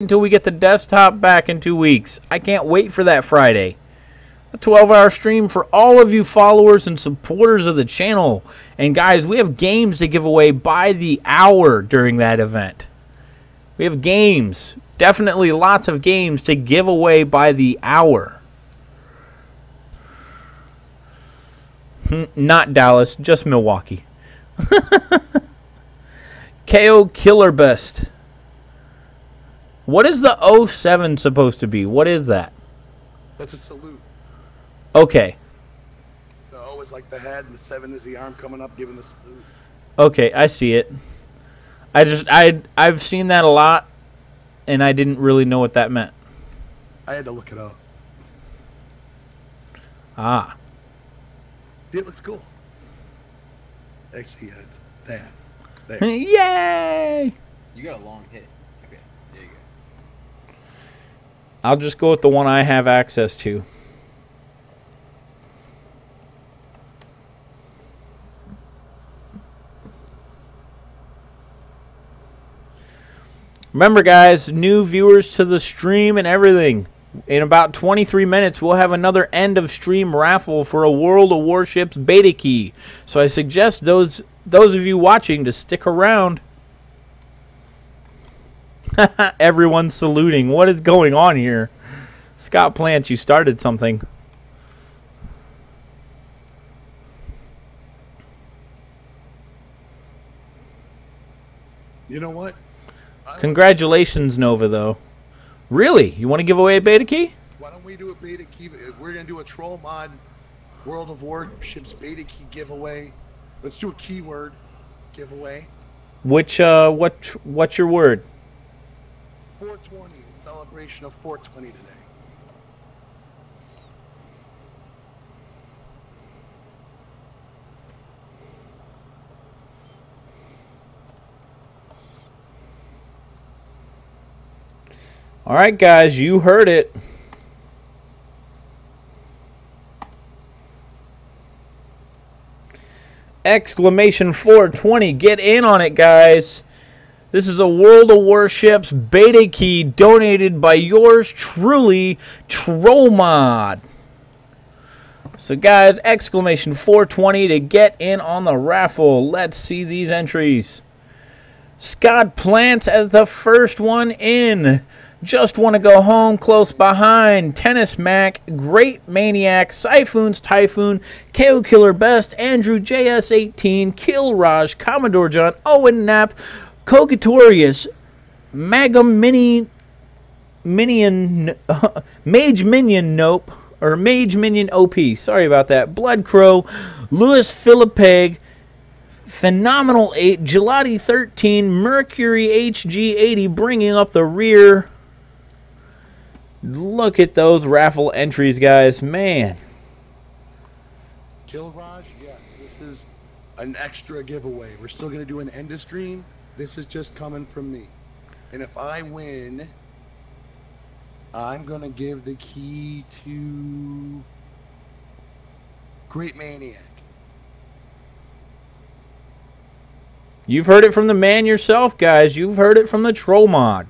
until we get the desktop back in two weeks. I can't wait for that Friday. A 12 hour stream for all of you followers and supporters of the channel. And guys, we have games to give away by the hour during that event. We have games. Definitely lots of games to give away by the hour. Hmm, Not Dallas, just Milwaukee. KO Killer Best. What is the 07 supposed to be? What is that? That's a salute. Okay. The O is like the head, and the seven is the arm coming up, giving the salute. Okay, I see it. I just I I've seen that a lot and I didn't really know what that meant. I had to look it up. Ah. See, it looks cool. Actually, yeah, it's that. There. Yay! You got a long hit. Okay, there you go. I'll just go with the one I have access to. Remember, guys, new viewers to the stream and everything. In about 23 minutes, we'll have another end of stream raffle for a World of Warships beta key. So I suggest those those of you watching to stick around. Everyone's saluting. What is going on here? Scott Plant, you started something. You know what? Congratulations, Nova, though. Really? You want to give away a beta key? Why don't we do a beta key? We're gonna do a troll mod World of Warships beta key giveaway. Let's do a keyword giveaway. Which, uh, what, what's your word? 420 celebration of 420 today. All right, guys, you heard it. Exclamation 420. Get in on it, guys. This is a World of Warships beta key donated by yours truly, Trollmod. So, guys, exclamation 420 to get in on the raffle. Let's see these entries. Scott Plants as the first one in. Just want to go home close behind. Tennis Mac, Great Maniac, Siphons Typhoon, KO Killer Best, Andrew JS18, Kill Raj, Commodore John, Owen Knapp, Cogatorius, Magum Mini Minion Mage Minion Nope or Mage Minion OP. Sorry about that. Blood Crow, Louis Philippeg, Phenomenal 8, Gelati 13, Mercury HG 80 bringing up the rear. Look at those raffle entries, guys. Man. Kill Raj, yes, this is an extra giveaway. We're still gonna do an end of stream. This is just coming from me. And if I win, I'm gonna give the key to Great Maniac. You've heard it from the man yourself, guys. You've heard it from the troll mod.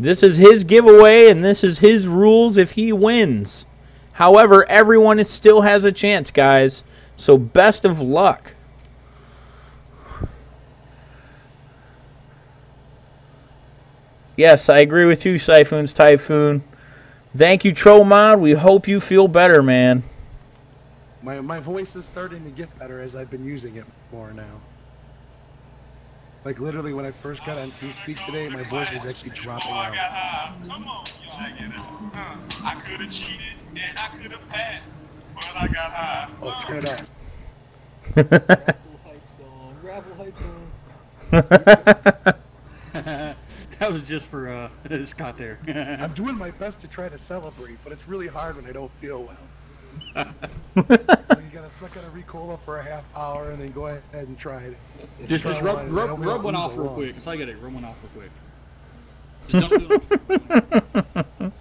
This is his giveaway, and this is his rules if he wins. However, everyone is, still has a chance, guys. So best of luck. Yes, I agree with you, Siphons Typhoon. Thank you, Tromod. We hope you feel better, man. My my voice is starting to get better as I've been using it more now. Like literally when I first got on TeamSpeak today, my voice was actually dropping out. got come on, check it out. I could have cheated and I could have passed, but I got high. Oh, turn it up. that was just for uh, Scott there. I'm doing my best to try to celebrate, but it's really hard when I don't feel well. so you gotta suck on a Ricola for a half hour and then go ahead and try it. just Try just one, rub, rub, rub one off real lung. quick. That's all I got to Rub one off real quick. Just don't do it.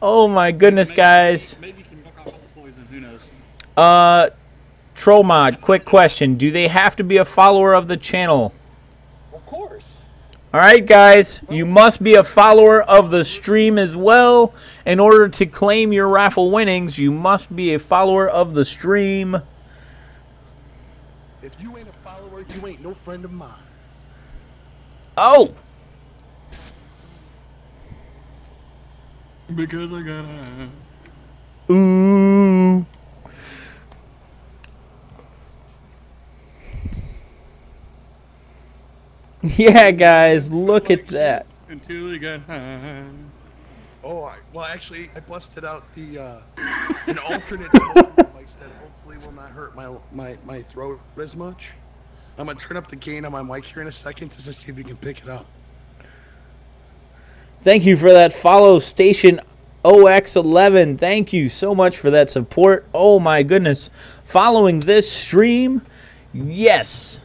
Oh my goodness, guys. Maybe you can knock off all the poison. Who knows? Uh, Troll Mod, quick question. Do they have to be a follower of the channel? Of course. All right, guys, you must be a follower of the stream as well. In order to claim your raffle winnings, you must be a follower of the stream. If you ain't a follower, you ain't no friend of mine. Oh, Because I got a. ooh. Yeah, guys, look at that. Until he got high. Oh, I, well, actually, I busted out the uh, an alternate smoke device that hopefully will not hurt my my my throat as much. I'm gonna turn up the gain on my mic here in a second just to see if you can pick it up. Thank you for that follow, Station OX11. Thank you so much for that support. Oh my goodness. Following this stream, yes.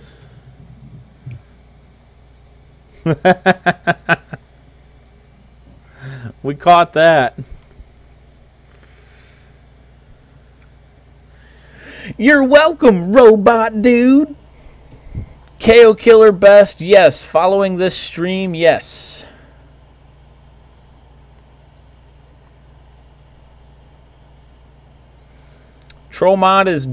we caught that. You're welcome, robot dude. KO Killer Best, yes. Following this stream, yes. Trollmod is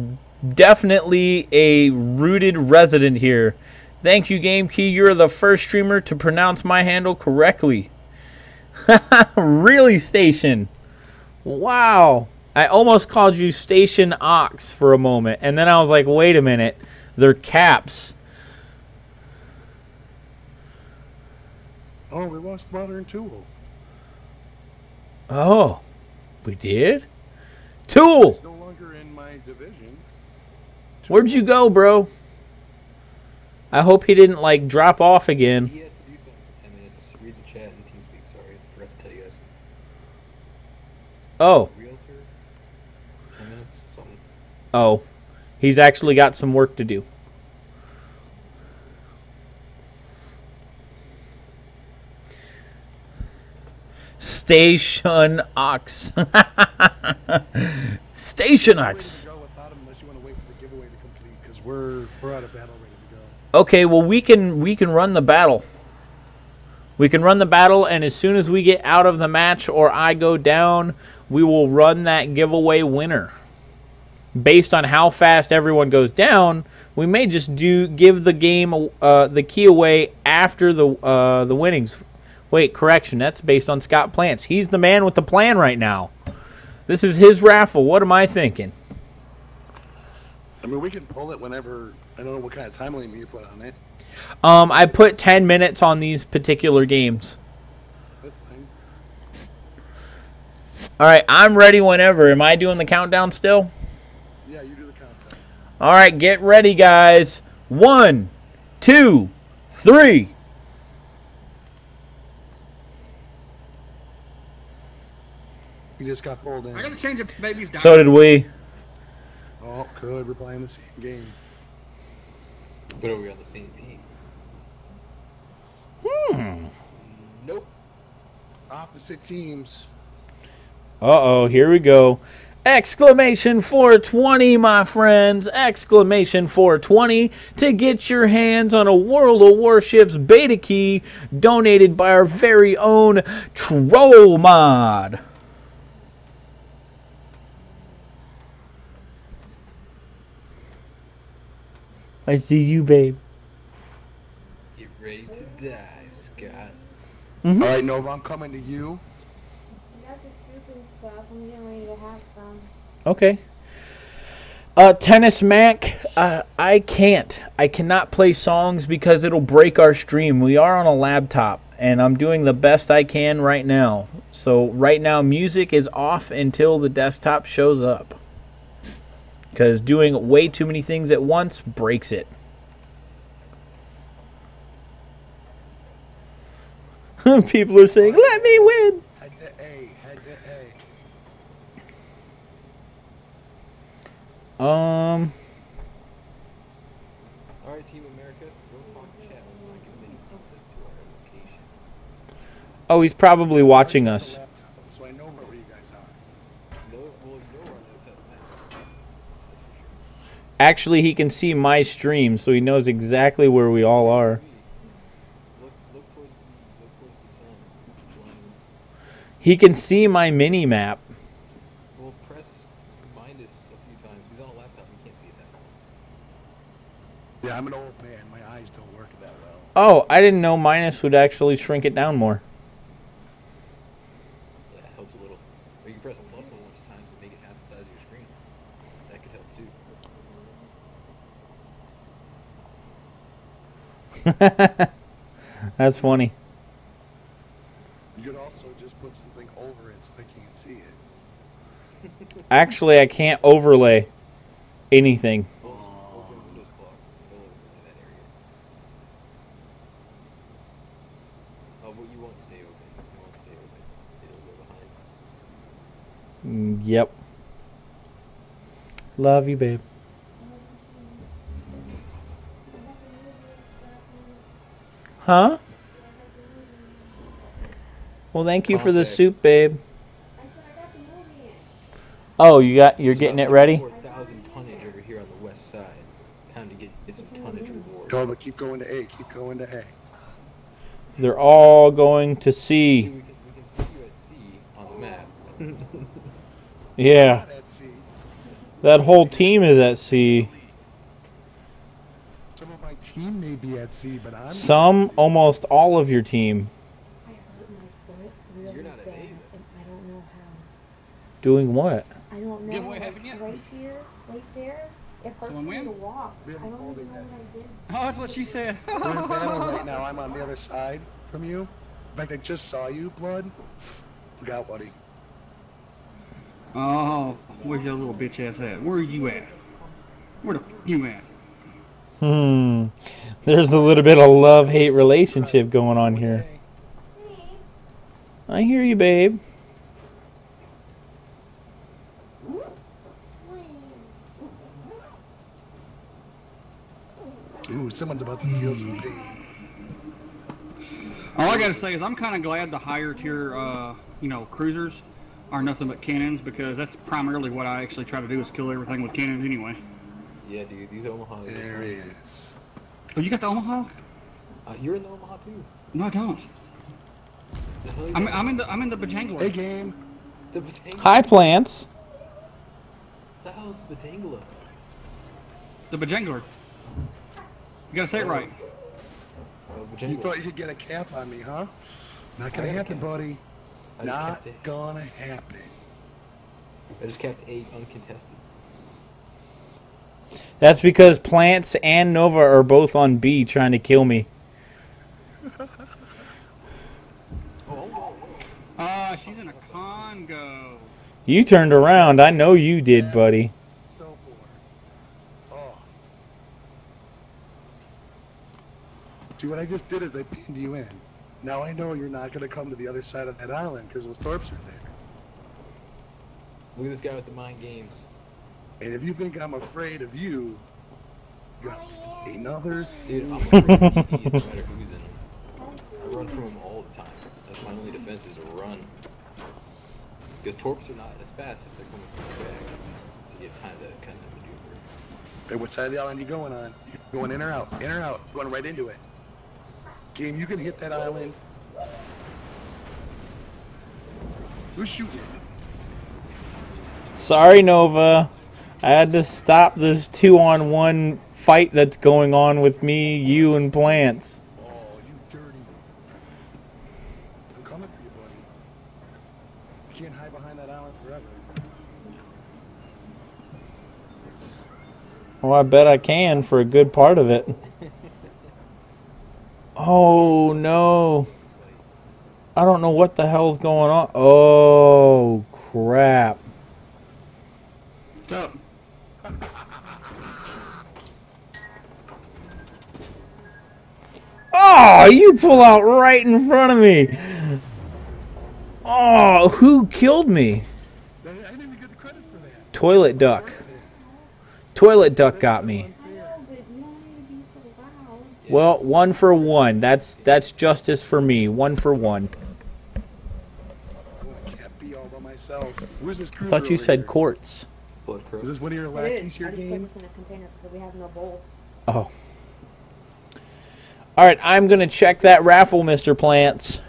definitely a rooted resident here. Thank you, GameKey. You're the first streamer to pronounce my handle correctly. really, Station? Wow. I almost called you Station Ox for a moment, and then I was like, wait a minute. They're caps. Oh, we lost Modern Tool. Oh, we did? Tool! No longer in my division. Where'd you go, bro? I hope he didn't, like, drop off again. He has to do something for 10 minutes. Read the chat in TeamSpeak. Sorry, forgot to tell you guys. Oh, Realtor? minutes? Something. oh. He's actually got some work to do. Station Ox. Station Ox. go without him unless you want to wait for the giveaway to complete because we're we're out of battle ready to go. Okay, well we can we can run the battle. We can run the battle and as soon as we get out of the match or I go down, we will run that giveaway winner. Based on how fast everyone goes down, we may just do give the game uh, the key away after the uh, the winnings. Wait, correction. That's based on Scott Plants. He's the man with the plan right now. This is his raffle. What am I thinking? I mean, we can pull it whenever. I don't know what kind of time limit you put on it. Um, I put 10 minutes on these particular games. All right, I'm ready whenever. Am I doing the countdown still? Yeah, you do the countdown. All right, get ready, guys. One, two, three. You just got pulled in. I gotta change a baby's diaper. So did we. Oh, good. We're playing the same game. But are we on the same team? Hmm. Nope. Opposite teams. Uh oh, here we go. Exclamation 420, my friends! Exclamation 420 to get your hands on a World of Warships beta key donated by our very own Troll Mod. I see you, babe. Get ready to die, Scott. All right, Nova, I'm coming to you. I got the soup and stuff. I'm getting ready to have some. Okay. Uh, Tennis Mac, uh, I can't. I cannot play songs because it'll break our stream. We are on a laptop, and I'm doing the best I can right now. So, right now, music is off until the desktop shows up. Because doing way too many things at once breaks it. People are saying, let me win. Head to A. Head to A. Um, Alright, Team America, don't talk chat. Not give any to our location. oh, he's probably watching us. Actually, he can see my stream, so he knows exactly where we all are. He can see my mini map. Well, press minus a few times. He's on a laptop. He can't see that. Yeah, I'm an old man. My eyes don't work that well. Oh, I didn't know minus would actually shrink it down more. That's funny. You could also just put something over it so I can't see it. Actually, I can't overlay anything. Open Windows clock. It'll overlay that area. Oh, but you won't stay open. You won't stay open. It'll go behind. Mm, Yep. Love you, babe. Huh? Well, thank you for the soup, babe. I said I got the movie in. Oh, you got you're getting it ready? 4,000 tonnage over here on the west side. Time to get, get some tonnage reward. Go, but keep going to A. Keep going to A. They're all going to C. we can, we can see you at C on the map. Yeah, Not at C. that whole team is at C. Some team may be at C, but I'm Some, at almost all of your team I hurt my foot really You're not bad, then. and I don't know how. doing what? I don't know. Giveaway like, happened yet? Right here, right there. It hurts Someone me win? to walk. I don't even it know what I did. Oh, that's what she said. We're in battle right now. I'm on the other side from you. In fact, I just saw you, Blood. Look out, buddy. oh, where's your little bitch ass at? Where are you at? Where the f- you at? Hmm. There's a little bit of love hate relationship going on here. I hear you, babe. Ooh, someone's about to feel some pain. All I gotta say is I'm kind of glad the higher tier, uh, you know, cruisers are nothing but cannons because that's primarily what I actually try to do is kill everything with cannons anyway. Yeah, dude, these Omaha. There he is. Oh, you got the Omaha? Uh, you're in the Omaha too. No, I don't. The hell you I'm. I'm in the I'm in the Bajangler. Hey, game. The Batangla. Hi, plants. The hell's the Batangla? The Bajangler. You gotta say it right. Oh, You thought you could get a cap on me, huh? Not gonna happen, buddy. I Not gonna happen. I just kept eight uncontested. That's because plants and Nova are both on B trying to kill me. Uh, she's in a Kongo. You turned around. I know you did, buddy. So bored. Oh. See, what I just did is I pinned you in. Now I know you're not gonna come to the other side of that island because those torps are there. Look at this guy with the mind games. And if you think I'm afraid of you, that's another. Dude, I'm afraid no matter who's in them. I run from them all the time. That's my only defense is a run. Because torps are not as fast if they're coming from the back. So you have time to kind of maneuver. Hey, what side of the island are you going on? You going in or out? In or out? Going right into it. Game, you can hit that island. Who's shooting? Sorry, Nova. I had to stop this two on one fight that's going on with me, you, and plants. Oh, you dirty. I'm coming for you, buddy. You can't hide behind that island forever. Well, I bet I can for a good part of it. Oh, no. I don't know what the hell's going on. Oh, crap. What's up? Oh, you pull out right in front of me. Oh, who killed me? I I didn't get the credit for that. Toilet duck. Toilet duck got me. I know, but you don't need to be so loud. Well, one for one. That's that's justice for me. One for one. Oh, I can't be all by myself. Who's this I thought you over said here? quartz. Blood. Is this one of your It lackeys is. here, I just put game? this in a container because we have no bowls. Oh. All right, I'm gonna check that raffle, Mr. Plants.